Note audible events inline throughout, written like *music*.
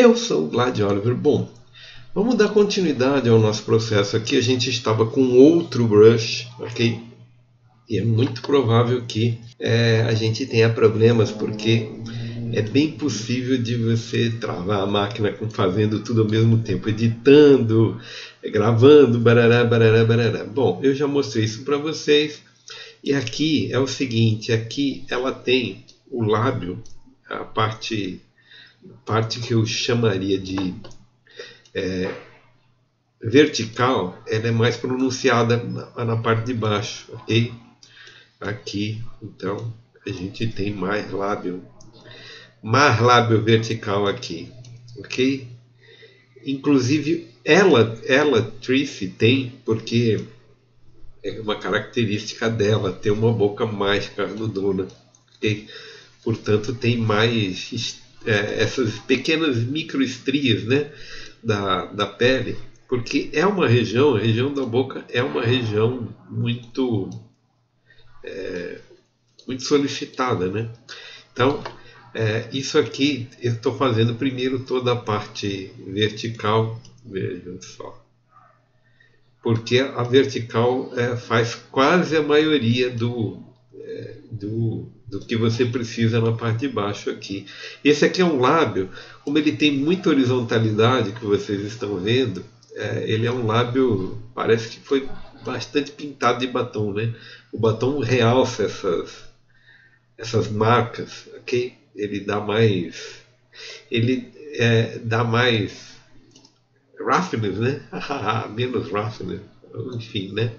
Eu sou o Vlad Oliver. Bom, vamos dar continuidade ao nosso processo aqui. A gente estava com outro brush, ok? E é muito provável que é, a gente tenha problemas, porque é bem possível de você travar a máquina fazendo tudo ao mesmo tempo, editando, gravando, barará, barará, barará. Bom, eu já mostrei isso para vocês. E aqui é o seguinte, aqui ela tem o lábio, a parte parte que eu chamaria de é, vertical, ela é mais pronunciada na, na, parte de baixo, ok? Aqui, então, a gente tem mais lábio, mais lábio vertical aqui, ok? Inclusive, ela, ela, Trice, tem, porque é uma característica dela, ter uma boca mais carnudona, ok? Portanto, tem mais é, essas pequenas microestrias né, da, da pele, porque é uma região, a região da boca é uma região muito, é, muito solicitada. Né? Então, é, isso aqui eu estou fazendo primeiro toda a parte vertical, vejam só. Porque a vertical é, faz quase a maioria do, é, do, do que você precisa na parte de baixo aqui. Esse aqui é um lábio, como ele tem muita horizontalidade que vocês estão vendo, é, ele é um lábio, parece que foi bastante pintado de batom, né? O batom realça essas, essas marcas, ok? Ele dá mais, ele é, dá mais roughness, né? *laughs* Menos roughness, enfim, né?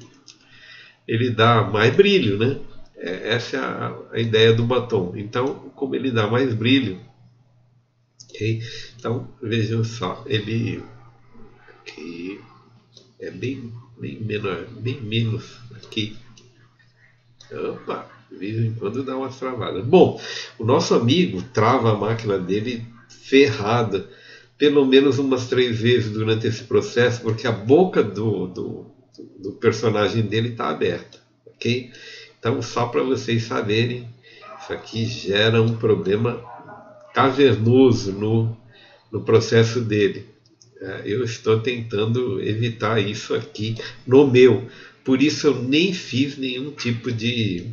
Ele dá mais brilho, né? É, essa é a, a, ideia do batom. Então, como ele dá mais brilho, okay? então vejam só, ele aqui é bem, bem, menor, bem menos aqui. Opa, de vez em quando dá umas travadas. Bom, o nosso amigo trava a máquina dele ferrada pelo menos umas três vezes durante esse processo, porque a boca do, do, do personagem dele está aberta, ok? Então, só para vocês saberem, isso aqui gera um problema cavernoso no, no processo dele. É, eu estou tentando evitar isso aqui no meu. Por isso eu nem fiz nenhum tipo de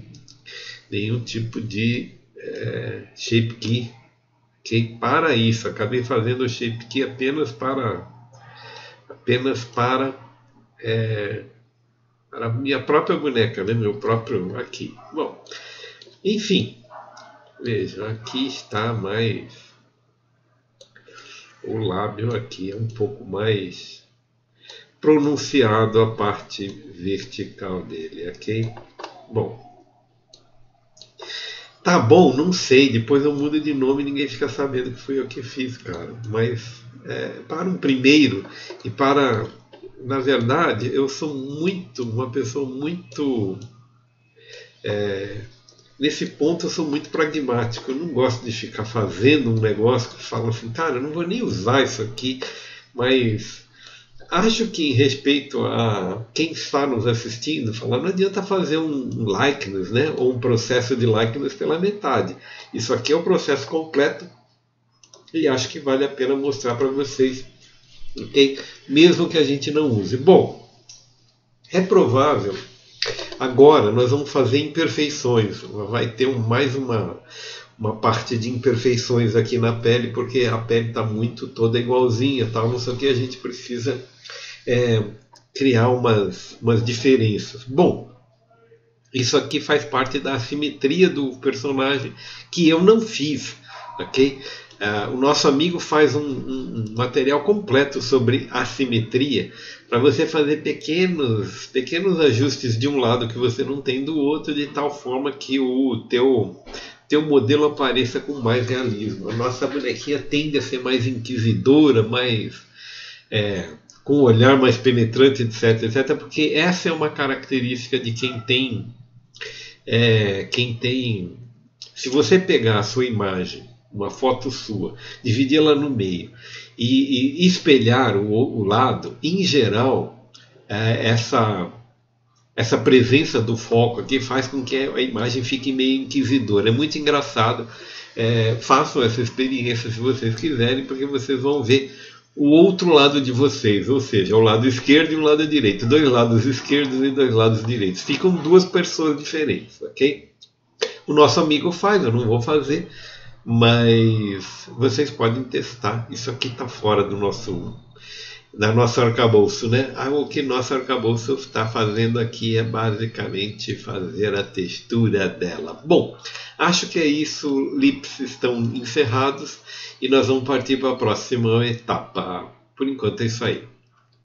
nenhum tipo de é, shape key para isso. Acabei fazendo o shape key apenas para apenas para é, a minha própria boneca, né? meu próprio aqui. Bom, enfim, veja, aqui está mais o lábio aqui é um pouco mais pronunciado a parte vertical dele, ok? Bom, tá bom, não sei. Depois eu mudo de nome e ninguém fica sabendo que fui eu que fiz, cara. Mas é, para um primeiro e para na verdade, eu sou muito, uma pessoa muito. É, nesse ponto eu sou muito pragmático. Eu não gosto de ficar fazendo um negócio que fala assim, cara, eu não vou nem usar isso aqui, mas acho que em respeito a quem está nos assistindo, falar, não adianta fazer um likeness, né? Ou um processo de likeness pela metade. Isso aqui é o processo completo e acho que vale a pena mostrar para vocês ok? Mesmo que a gente não use. Bom, é provável. Agora nós vamos fazer imperfeições. Vai ter mais uma, uma parte de imperfeições aqui na pele, porque a pele está muito toda igualzinha, tal, não sei o que a gente precisa é, criar umas, umas diferenças. Bom, isso aqui faz parte da assimetria do personagem que eu não fiz, ok? Uh, o nosso amigo faz um, um, material completo sobre assimetria para você fazer pequenos, pequenos ajustes de um lado que você não tem do outro, de tal forma que o teu, teu modelo apareça com mais realismo. A nossa bonequinha tende a ser mais inquisidora, mais é, com um olhar mais penetrante, etc, etc, porque essa é uma característica de quem tem, é, quem tem. Se você pegar a sua imagem uma foto sua, dividi-la no meio e, e espelhar o, o, lado, em geral, é, essa, essa presença do foco aqui faz com que a imagem fique meio inquisidora. É muito engraçado. É, façam essa experiência se vocês quiserem, porque vocês vão ver o outro lado de vocês, ou seja, o lado esquerdo e o lado direito. Dois lados esquerdos e dois lados direitos. Ficam duas pessoas diferentes, ok? O nosso amigo faz, eu não vou fazer, mas vocês podem testar. Isso aqui está fora do nosso da nosso arcabouço, né? Ah, o que nosso arcabouço está fazendo aqui é basicamente fazer a textura dela. Bom, acho que é isso. Lips estão encerrados e nós vamos partir para a próxima etapa. Por enquanto é isso aí.